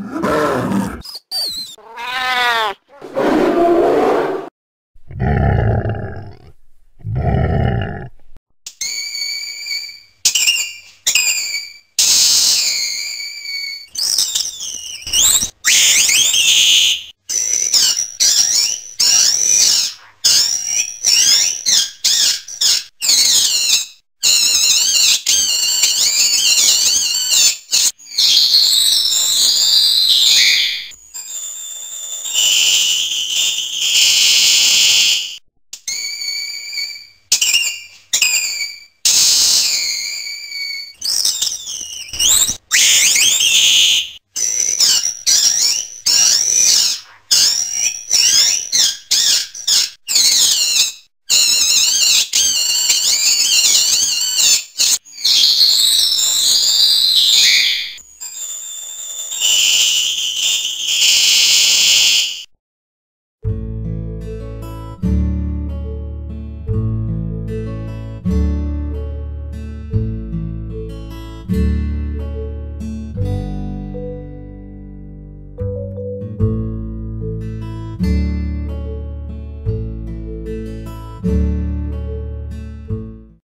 Ah!